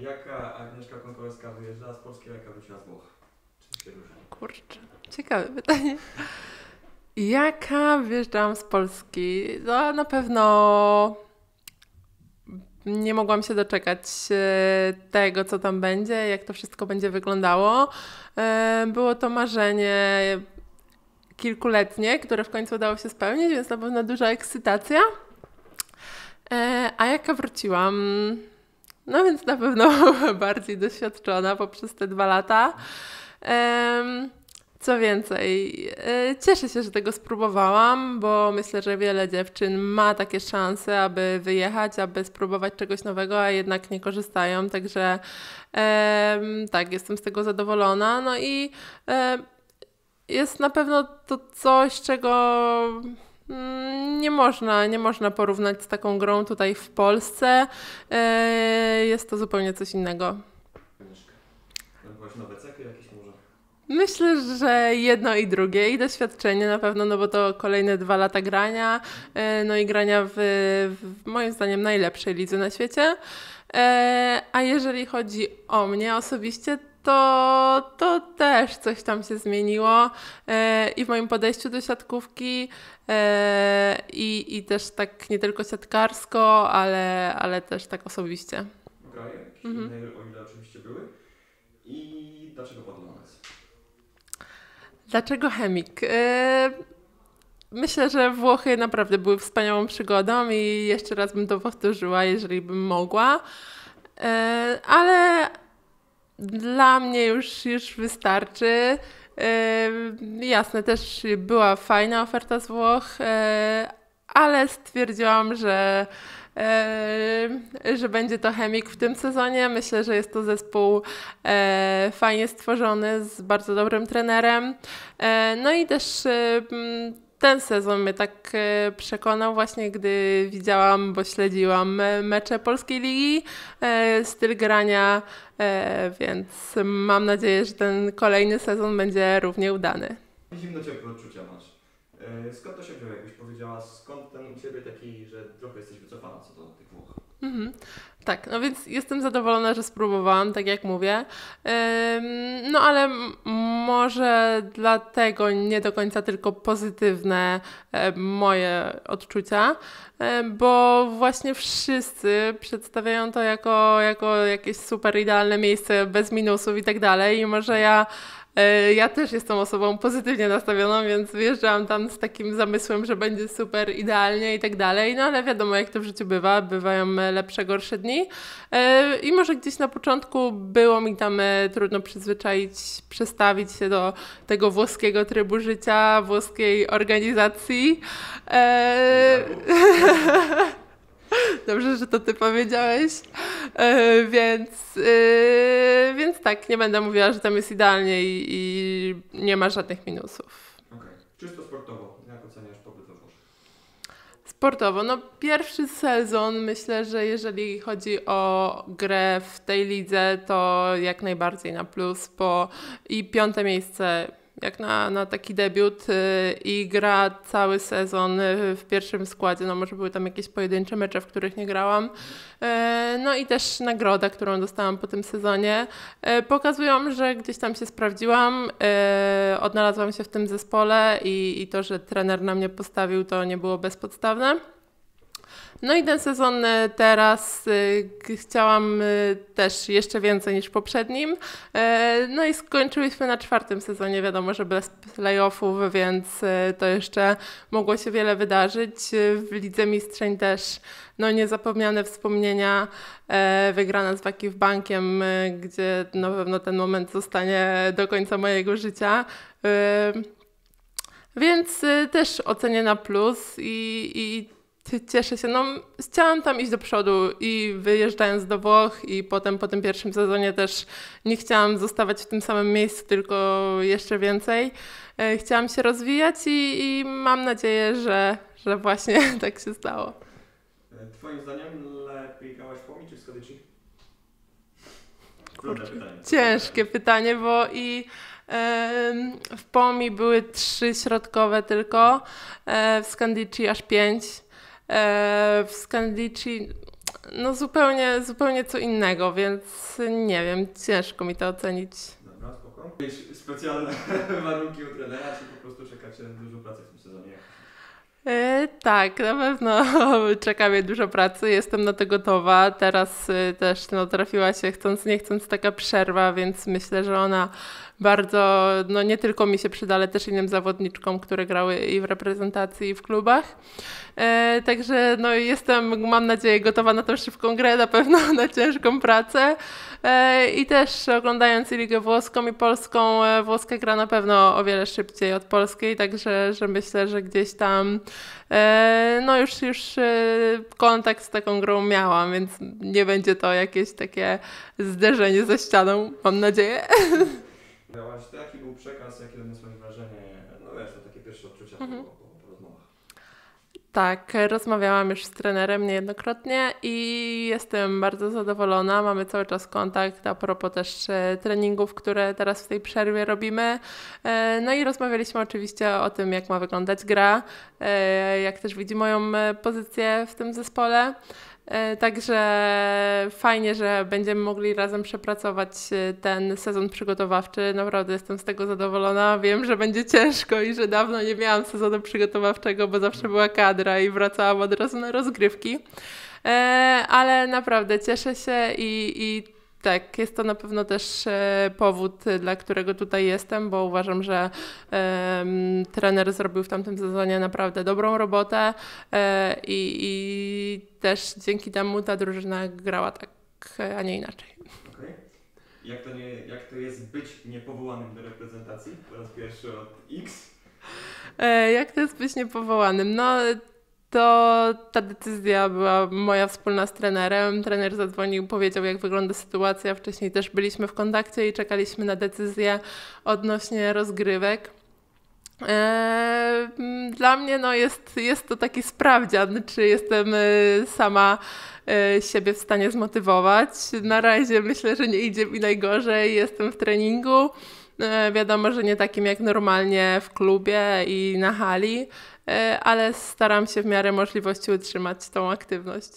Jaka Agnieszka Konkołowska wyjeżdżała z Polski, a jaka wróciła z Włoch? Kurczę, ciekawe pytanie. Jaka wyjeżdżałam z Polski? No na pewno nie mogłam się doczekać e, tego, co tam będzie, jak to wszystko będzie wyglądało. E, Było to marzenie kilkuletnie, które w końcu udało się spełnić, więc na pewno duża ekscytacja. E, A jaka wróciłam? No więc na pewno bardziej doświadczona poprzez te dwa lata. Co więcej, e, cieszę się, że tego spróbowałam, bo myślę, że wiele dziewczyn ma takie szanse, aby wyjechać, aby spróbować czegoś nowego, a jednak nie korzystają. Także tak, jestem z tego zadowolona. No i e, jest na pewno to coś, czego nie można, nie można porównać z taką grą tutaj w Polsce. E, Jest to zupełnie coś innego. Byłaś nowe cechy jakieś może? Myślę, że jedno i drugie i doświadczenie na pewno, no bo to kolejne dwa lata grania, e, no i grania w, w moim zdaniem najlepszej lidze na świecie. E, A jeżeli chodzi o mnie osobiście, to, to też coś tam się zmieniło e, i w moim podejściu do siatkówki e, i, i też tak nie tylko siatkarsko, ale, ale też tak osobiście. Jakieś Mhm. o ile oczywiście były. I dlaczego Podlanes? Dlaczego chemik? E, Myślę, że Włochy naprawdę były wspaniałą przygodą i jeszcze raz bym to powtórzyła, jeżeli bym mogła. E, Ale dla mnie już, już wystarczy. E, Jasne, też była fajna oferta z Włoch, e, ale stwierdziłam, że, e, że będzie to chemik w tym sezonie. Myślę, że jest to zespół e, fajnie stworzony, z bardzo dobrym trenerem. E, no i też m, ten sezon mnie tak e, przekonał właśnie, gdy widziałam, bo śledziłam e, mecze Polskiej Ligi, e, styl grania, więc mam nadzieję, że ten kolejny sezon będzie równie udany. Zimno ciepłe odczucia masz. E, Skąd to się wzięło? Jakbyś powiedziała, skąd ten u Ciebie taki, że trochę jesteś wycofana co do tych Włoch? Mhm. Tak, no więc jestem zadowolona, że spróbowałam, tak jak mówię. No ale może dlatego nie do końca tylko pozytywne e, moje odczucia, e, bo właśnie wszyscy przedstawiają to jako, jako jakieś super idealne miejsce bez minusów i tak dalej. I może ja Ja też jestem osobą pozytywnie nastawioną, więc wyjeżdżałam tam z takim zamysłem, że będzie super, idealnie i tak dalej. No ale wiadomo, jak to w życiu bywa, bywają e, lepsze, gorsze dni. E, I może gdzieś na początku było mi tam e, trudno przyzwyczaić, przestawić się do tego włoskiego trybu życia, włoskiej organizacji. E, Dobrze, że to ty powiedziałeś. E, więc, e, więc tak, nie będę mówiła, że tam jest idealnie i, i nie ma żadnych minusów. Okej. Czysto sportowo, jak oceniasz pobyt Włoszech? Sportowo, no pierwszy sezon myślę, że jeżeli chodzi o grę w tej lidze, to jak najbardziej na plus, bo i piąte miejsce jak na, na taki debiut y, i gra cały sezon y, w pierwszym składzie, no może były tam jakieś pojedyncze mecze, w których nie grałam, E, no i też nagroda, którą dostałam po tym sezonie, e, pokazują, że gdzieś tam się sprawdziłam, e, odnalazłam się w tym zespole i, i to, że trener na mnie postawił, to nie było bezpodstawne. No i ten sezon teraz g- chciałam e, też jeszcze więcej niż poprzednim. E, No i skończyliśmy na czwartym sezonie, wiadomo, że bez playoffów, więc to jeszcze mogło się wiele wydarzyć. W Lidze Mistrzeń też no, niezapomniane wspomnienia, wygrana z Wakiw Bankiem, gdzie na pewno ten moment zostanie do końca mojego życia. Więc też ocenię na plus i, i cieszę się. No, chciałam tam iść do przodu i wyjeżdżając do Włoch i potem po tym pierwszym sezonie też nie chciałam zostawać w tym samym miejscu, tylko jeszcze więcej. E, Chciałam się rozwijać i, i mam nadzieję, że, że właśnie tak się stało. E, Twoim zdaniem lepiej grałaś w Pomi czy w? Trudne Kurczę, pytanie. Ciężkie pytanie, bo i w POMI były trzy środkowe tylko, e, w Scandici aż pięć. E, w Scandici No zupełnie, zupełnie co innego, więc nie wiem, ciężko mi to ocenić. Dobra, spoko. Jakieś specjalne warunki u trenera, czy po prostu czekacie dużo pracy w tym sezonie? E, tak, na pewno czeka mnie dużo pracy, jestem na to gotowa. Teraz e, też no, trafiła się chcąc, nie chcąc taka przerwa, więc myślę, że ona bardzo, no nie tylko mi się przyda, ale też innym zawodniczkom, które grały i w reprezentacji, i w klubach. E, także no, jestem, mam nadzieję, gotowa na tą szybką grę, na pewno na ciężką pracę. E, I też oglądając i Ligę Włoską i Polską, e, włoska gra na pewno o wiele szybciej od polskiej, także że myślę, że gdzieś tam e, no już, już e, kontakt z taką grą miałam, więc nie będzie to jakieś takie zderzenie ze ścianą, mam nadzieję. Miałaś to, jaki był przekaz, jakie odniosłaś wrażenie, no wiesz, to takie pierwsze odczucia Mhm. po, po, po rozmowach. Tak, rozmawiałam już z trenerem niejednokrotnie i jestem bardzo zadowolona. Mamy cały czas kontakt a propos też e, treningów, które teraz w tej przerwie robimy. E, No i rozmawialiśmy oczywiście o tym, jak ma wyglądać gra, e, jak też widzi moją pozycję w tym zespole. E, Także fajnie, że będziemy mogli razem przepracować e, ten sezon przygotowawczy. Naprawdę jestem z tego zadowolona. Wiem, że będzie ciężko i że dawno nie miałam sezonu przygotowawczego, bo zawsze była kadra i wracałam od razu na rozgrywki. E, Ale naprawdę cieszę się i, i tak, jest to na pewno też e, powód, e, dla którego tutaj jestem, bo uważam, że em, trener zrobił w tamtym sezonie naprawdę dobrą robotę e, i, i też dzięki temu ta drużyna grała tak, a nie inaczej. Okej. Jak, to nie, jak to jest być niepowołanym do reprezentacji po raz pierwszy od X? E, Jak to jest być niepowołanym? No, to ta decyzja była moja wspólna z trenerem. Trener zadzwonił, powiedział, jak wygląda sytuacja. Wcześniej też byliśmy w kontakcie i czekaliśmy na decyzję odnośnie rozgrywek. E, m, Dla mnie no, jest, jest to taki sprawdzian, czy jestem e, sama e, siebie w stanie zmotywować. Na razie myślę, że nie idzie mi najgorzej. Jestem w treningu. E, Wiadomo, że nie takim jak normalnie w klubie i na hali, e, ale staram się w miarę możliwości utrzymać tą aktywność.